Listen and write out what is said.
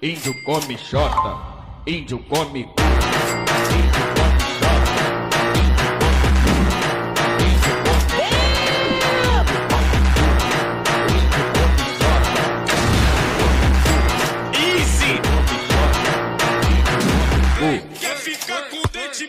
Índio come xota, índio come cu, índio come xota. Easy! Índio come xota, índio come. Quer ficar com o dente